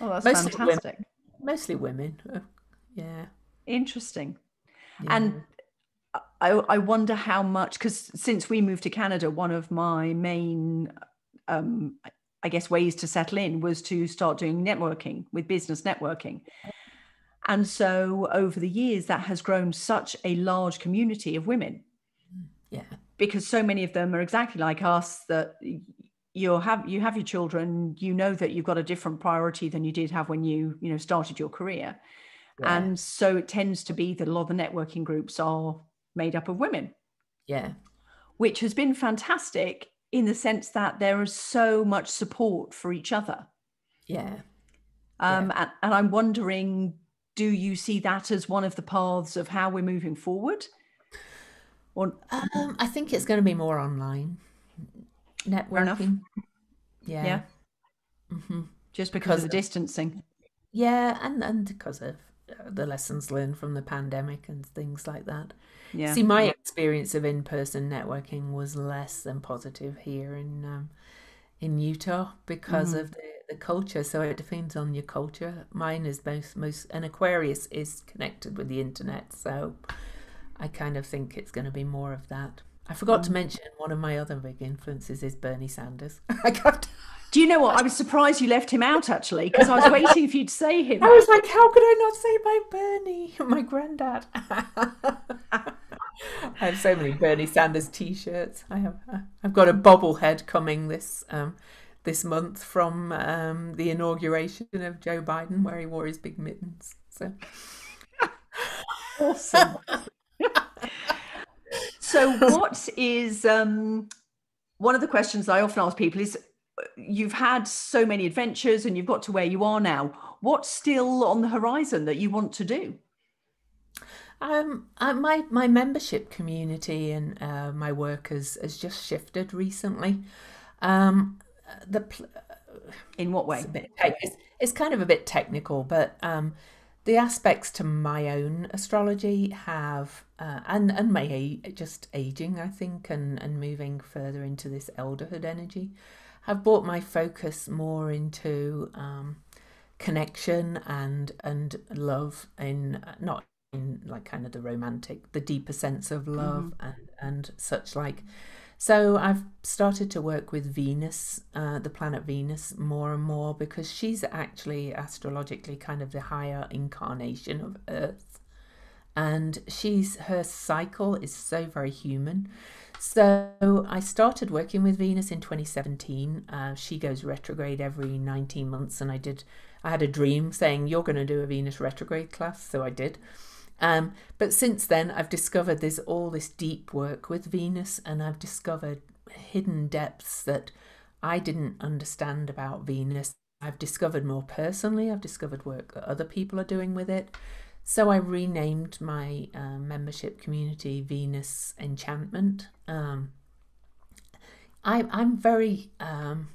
[SPEAKER 1] oh, that's mostly fantastic.
[SPEAKER 2] Women, mostly women. Uh, yeah.
[SPEAKER 1] Interesting. Yeah. And I, I wonder how much because since we moved to Canada, one of my main, um, I guess, ways to settle in was to start doing networking with business networking. And so over the years, that has grown such a large community of women.
[SPEAKER 2] Yeah.
[SPEAKER 1] Because so many of them are exactly like us that you have you have your children, you know that you've got a different priority than you did have when you, you know, started your career. Yeah. And so it tends to be that a lot of the networking groups are made up of women.
[SPEAKER 2] Yeah.
[SPEAKER 1] Which has been fantastic in the sense that there is so much support for each other.
[SPEAKER 2] Yeah.
[SPEAKER 1] Um, yeah. And, and I'm wondering, do you see that as one of the paths of how we're moving forward?
[SPEAKER 2] Or um, I think it's going to be more online networking. Yeah.
[SPEAKER 1] Yeah. Mm-hmm. Just because, because of the distancing.
[SPEAKER 2] Yeah, and and because of the lessons learned from the pandemic and things like that. Yeah. See, my experience of in-person networking was less than positive here in um, in Utah because mm. of the, the culture. So it depends on your culture. Mine is most most an Aquarius is connected with the internet, so I kind of think it's going to be more of that. I forgot mm. to mention one of my other big influences is Bernie Sanders. I got
[SPEAKER 1] do you know what? I was surprised you left him out actually because I was waiting for you to say him.
[SPEAKER 2] I was like, how could I not say my Bernie, my granddad? I have so many Bernie Sanders T-shirts. I have. Uh, I've got a bobblehead coming this um, this month from um, the inauguration of Joe Biden, where he wore his big mittens. So
[SPEAKER 1] awesome. so, what is um, one of the questions I often ask people is you've had so many adventures and you've got to where you are now. What's still on the horizon that you want to do?
[SPEAKER 2] Um, uh, my my membership community and uh, my work has has just shifted recently. Um, the pl-
[SPEAKER 1] in what way?
[SPEAKER 2] It's, bit, it's, it's, kind of a bit technical, but um, the aspects to my own astrology have uh, and and my just aging, I think, and and moving further into this elderhood energy have brought my focus more into um, connection and and love in not in like kind of the romantic, the deeper sense of love mm. and and such like. So I've started to work with Venus, uh, the planet Venus, more and more because she's actually astrologically kind of the higher incarnation of Earth, and she's her cycle is so very human. So I started working with Venus in 2017. Uh, she goes retrograde every 19 months, and I did. I had a dream saying you're going to do a Venus retrograde class, so I did. Um, but since then, I've discovered there's all this deep work with Venus, and I've discovered hidden depths that I didn't understand about Venus. I've discovered more personally. I've discovered work that other people are doing with it. So I renamed my uh, membership community Venus Enchantment. Um, I, I'm very, um,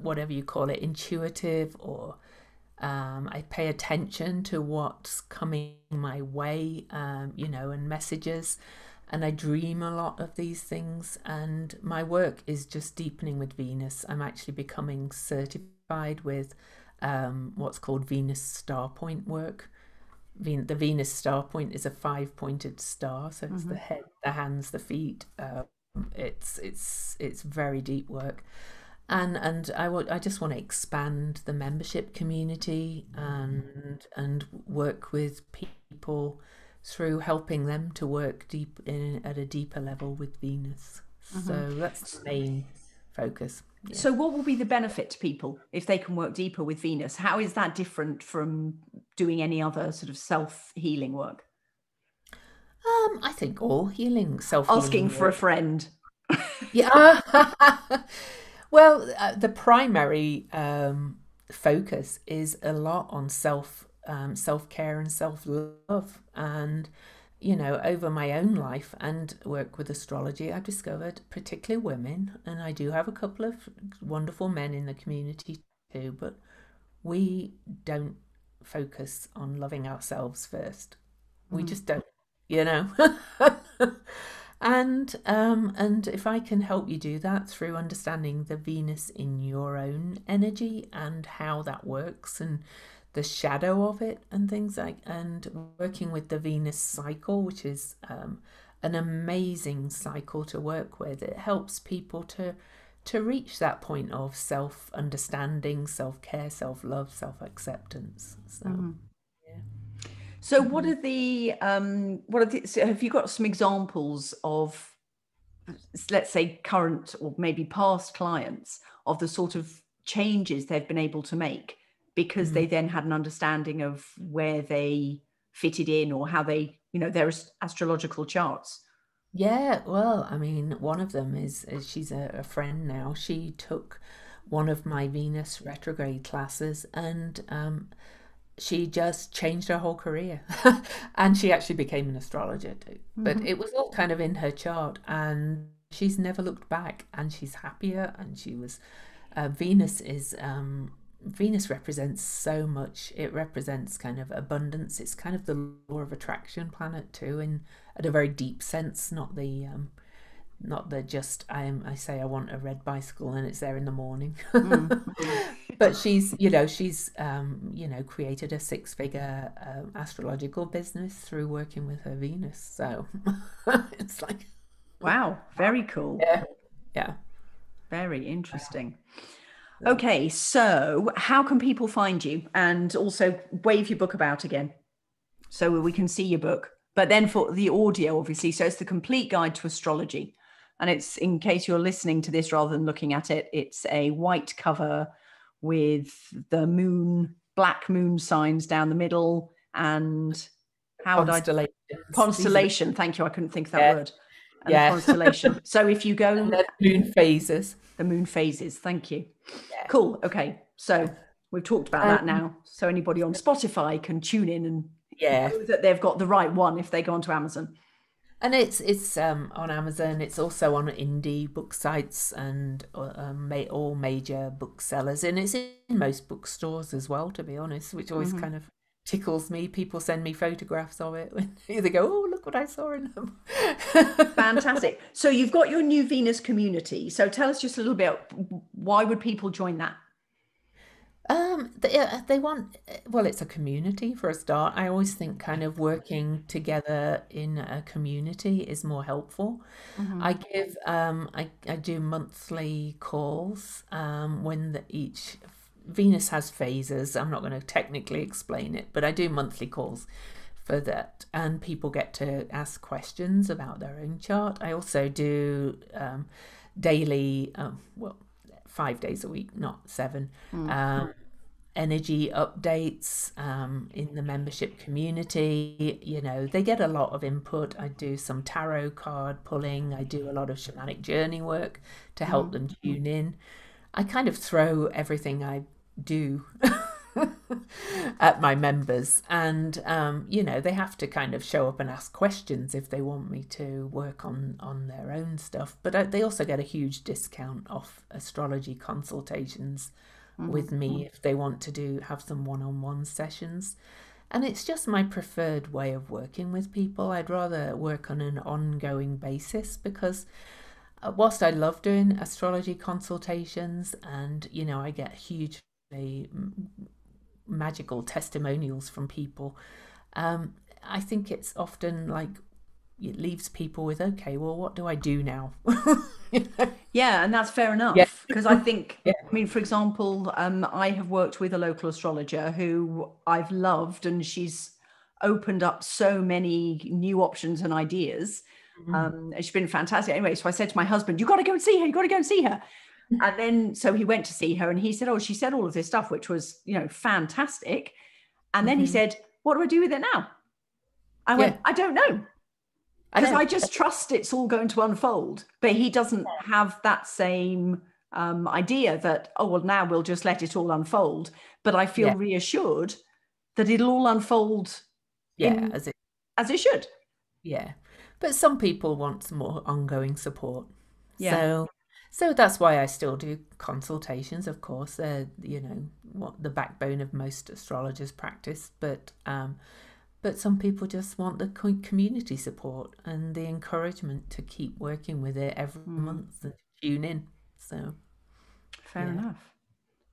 [SPEAKER 2] whatever you call it, intuitive or Um, I pay attention to what's coming my way, um, you know, and messages. And I dream a lot of these things. And my work is just deepening with Venus. I'm actually becoming certified with um, what's called Venus Star Point work. Ven- the Venus Star Point is a five pointed star. So it's mm-hmm. the head, the hands, the feet. Uh, it's it's it's very deep work and and I, w- I just want to expand the membership community and and work with people through helping them to work deep in at a deeper level with Venus. Mm-hmm. So that's the main focus.
[SPEAKER 1] Yeah. So what will be the benefit to people if they can work deeper with Venus? How is that different from doing any other sort of self-healing work?
[SPEAKER 2] Um, I think all healing self
[SPEAKER 1] asking for a friend.
[SPEAKER 2] yeah. Well, uh, the primary um, focus is a lot on self um, self care and self love, and you know, over my own life and work with astrology, I've discovered, particularly women, and I do have a couple of wonderful men in the community too, but we don't focus on loving ourselves first. We mm. just don't, you know. and um, and if I can help you do that through understanding the Venus in your own energy and how that works and the shadow of it and things like and working with the Venus cycle, which is um, an amazing cycle to work with. It helps people to to reach that point of self understanding, self care, self love, self acceptance. So. Mm-hmm.
[SPEAKER 1] So, what are the um, what are the? So have you got some examples of, let's say, current or maybe past clients of the sort of changes they've been able to make because mm-hmm. they then had an understanding of where they fitted in or how they, you know, their astrological charts?
[SPEAKER 2] Yeah, well, I mean, one of them is, is she's a, a friend now. She took one of my Venus retrograde classes and um, she just changed her whole career. And she actually became an astrologer too. Mm-hmm. but it was all kind of in her chart and she's never looked back and she's happier and she was uh, venus is um, venus represents so much. It represents kind of abundance. It's kind of the law of attraction planet too in at a very deep sense not the um, not that just I am I say I want a red bicycle and it's there in the morning. mm. but she's you know she's um, you know created a six figure um, astrological business through working with her Venus. So it's like
[SPEAKER 1] wow, very cool.
[SPEAKER 2] Yeah. Yeah.
[SPEAKER 1] Very interesting. Okay, so how can people find you and also wave your book about again so we can see your book? But then for the audio, obviously, so it's the complete guide to astrology and it's in case you're listening to this rather than looking at it it's a white cover with the moon black moon signs down the middle and how would I constellation. Thank you I couldn't think of that yeah. word. And yeah. constellation. So if you go
[SPEAKER 2] moon phases.
[SPEAKER 1] The moon phases. Thank you. Yeah. cool. Okay. So we've talked about um, that now. So anybody on Spotify can tune in and
[SPEAKER 2] yeah.
[SPEAKER 1] that they've got the right one if they go onto Amazon
[SPEAKER 2] and it's it's um, on Amazon. It's also on indie book sites and uh, um, all major booksellers, and it's in most bookstores as well. To be honest, which always mm-hmm. kind of tickles me. People send me photographs of it when they go, "Oh, look what I saw in them."
[SPEAKER 1] Fantastic. So you've got your new Venus community. So tell us just a little bit. Why would people join that?
[SPEAKER 2] Um, they, uh, they want, well, it's a community for a start. I always think kind of working together in a community is more helpful. Mm-hmm. I give, um, I, I do monthly calls um, when the, each Venus has phases. I'm not going to technically explain it, but I do monthly calls for that, and people get to ask questions about their own chart. I also do um, daily, um, well, five days a week, not 7 mm-hmm. um, energy updates um, in the membership community. You know, they get a lot of input. I do some tarot card pulling, I do a lot of shamanic journey work to help mm-hmm. them tune in. I kind of throw everything I do. at my members and um, you know they have to kind of show up and ask questions if they want me to work on on their own stuff but I, they also get a huge discount off astrology consultations mm-hmm. with me if they want to do have some one-on-one sessions. And it's just my preferred way of working with people. I'd rather work on an ongoing basis because uh, whilst I love doing astrology consultations and you know I get hugely magical testimonials from people, um, I think it's often like it leaves people with okay well what do i do now
[SPEAKER 1] yeah and that's fair enough because yeah. i think yeah. i mean for example um, i have worked with a local astrologer who i've loved and she's opened up so many new options and ideas mm-hmm. um, and she's been fantastic anyway so i said to my husband "You've got to go and see her You've got to go and see her and then so he went to see her and he said oh she said all of this stuff which was you know fantastic. And then mm-hmm. he said what do i do with it now? I yeah. went i don't know. Because I, I, just trust it's all going to unfold but he doesn't have that same um, idea that oh well now we'll just let it all unfold. But i feel yeah. reassured that it'll all unfold
[SPEAKER 2] yeah in, as it
[SPEAKER 1] as it should.
[SPEAKER 2] Yeah. But some people want some more ongoing support. Yeah. So so that's why I still do consultations, of course. They're, you know, what the backbone of most astrologers' practice. But um, but some people just want the community support and the encouragement to keep working with it every mm. month and tune in. So
[SPEAKER 1] fair yeah. enough.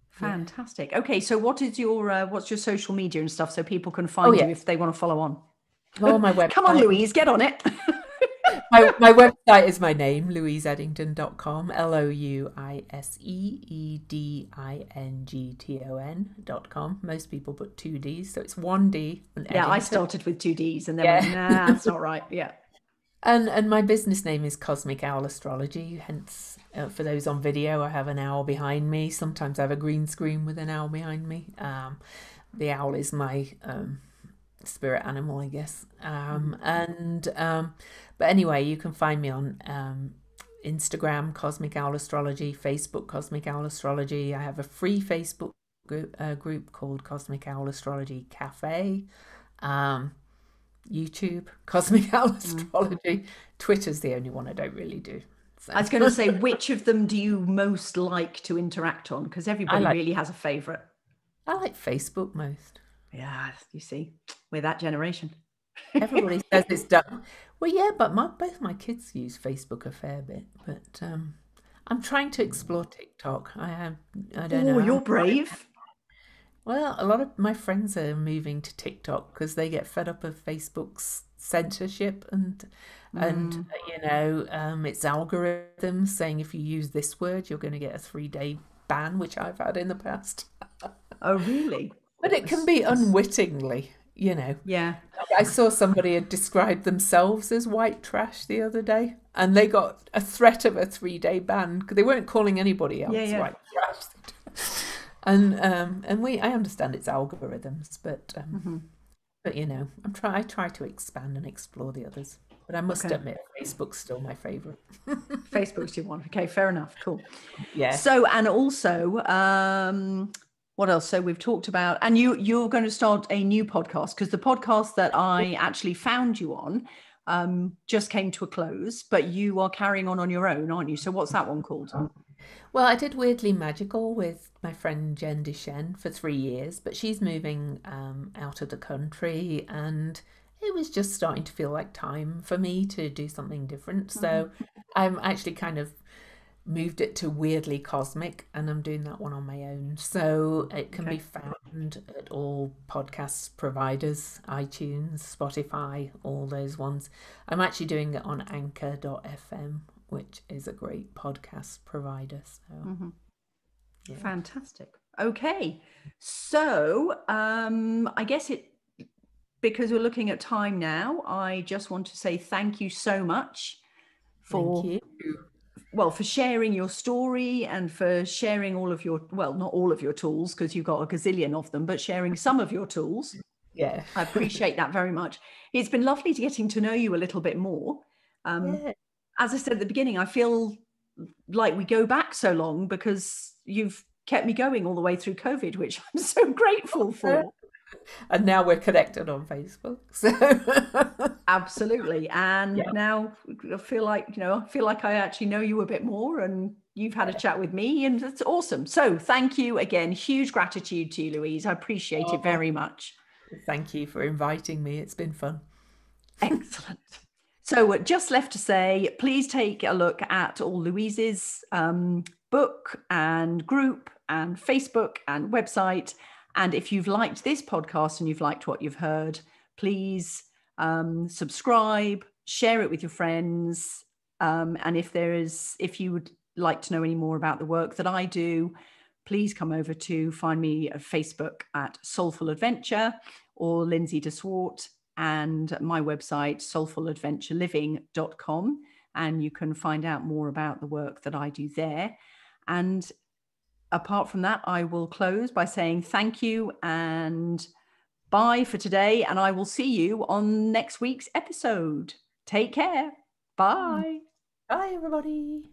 [SPEAKER 1] Fantastic. Yeah. Okay, so what is your uh, what's your social media and stuff so people can oh, find oh, yeah. you if they want to follow on?
[SPEAKER 2] Oh, my website.
[SPEAKER 1] Come on, Louise, get on it.
[SPEAKER 2] my, my website is my name, louiseedington.com, L O U I S E E D I N G T O N.com. Most people put two D's, so it's one D.
[SPEAKER 1] Yeah, I started with two D's and then yeah. went, nah, that's not right. Yeah.
[SPEAKER 2] And and my business name is Cosmic Owl Astrology. Hence, uh, for those on video, I have an owl behind me. Sometimes I have a green screen with an owl behind me. Um, the owl is my um, spirit animal, I guess. Um, mm-hmm. and um, but anyway, you can find me on um, Instagram, Cosmic Owl Astrology, Facebook, Cosmic Owl Astrology. I have a free Facebook group, uh, group called Cosmic Owl Astrology Cafe. Um, YouTube, Cosmic Owl mm. Astrology. Mm. Twitter's the only one I don't really do.
[SPEAKER 1] So. I was going to say, which of them do you most like to interact on? Because everybody like, really has a favorite.
[SPEAKER 2] I like Facebook most.
[SPEAKER 1] Yeah, you see, we're that generation.
[SPEAKER 2] Everybody says it's done. Well, yeah, but my both my kids use Facebook a fair bit, but um, I'm trying to explore TikTok. I have, I don't oh,
[SPEAKER 1] know. you're brave.
[SPEAKER 2] Well, a lot of my friends are moving to TikTok because they get fed up of Facebook's censorship and mm. and you know um, its algorithms saying if you use this word you're going to get a three day ban, which I've had in the past.
[SPEAKER 1] oh, really?
[SPEAKER 2] But it can be unwittingly, you know.
[SPEAKER 1] Yeah.
[SPEAKER 2] I saw somebody had described themselves as white trash the other day, and they got a threat of a three day ban because they weren't calling anybody else yeah, yeah. white trash. and um, and we, I understand it's algorithms, but um, mm-hmm. but you know, I'm try I try to expand and explore the others. But I must okay. admit, Facebook's still my favorite.
[SPEAKER 1] Facebook's your one. Okay, fair enough. Cool.
[SPEAKER 2] Yeah.
[SPEAKER 1] So, and also, um, what else? So we've talked about and you you're going to start a new podcast because the podcast that i actually found you on um, just came to a close but you are carrying on on your own aren't you? So what's that one called?
[SPEAKER 2] Well i did weirdly magical with my friend jen duchenne for three years but she's moving um, out of the country and it was just starting to feel like time for me to do something different. So mm-hmm. i'm actually kind of moved it to weirdly cosmic and i'm doing that one on my own so it can okay. be found at all podcast providers itunes spotify all those ones i'm actually doing it on anchor.fm which is a great podcast provider so mm-hmm.
[SPEAKER 1] yeah. fantastic okay so um i guess it because we're looking at time now i just want to say thank you so much for well for sharing your story and for sharing all of your well not all of your tools because you've got a gazillion of them but sharing some of your tools.
[SPEAKER 2] Yeah.
[SPEAKER 1] I appreciate that very much. It's been lovely to getting to know you a little bit more. Um, yeah. as i said at the beginning i feel like we go back so long because you've kept me going all the way through covid which i'm so grateful for
[SPEAKER 2] and now we're connected on Facebook. So
[SPEAKER 1] absolutely. And yeah. now I feel like, you know, I feel like I actually know you a bit more and you've had a chat with me and that's awesome. So thank you again. Huge gratitude to you, Louise. I appreciate oh, it very much.
[SPEAKER 2] Thank you for inviting me. It's been fun.
[SPEAKER 1] Excellent. So, just left to say, please take a look at all Louise's um, book and group and Facebook and website. And if you've liked this podcast and you've liked what you've heard, please um, subscribe, share it with your friends. Um, and if there is, if you would like to know any more about the work that I do, please come over to find me at Facebook at Soulful Adventure or Lindsay de Swart and my website, soulfuladventureliving.com. And you can find out more about the work that I do there. And apart from that, I will close by saying thank you and bye for today. And I will see you on next week's episode. Take care. Bye.
[SPEAKER 2] Bye, everybody.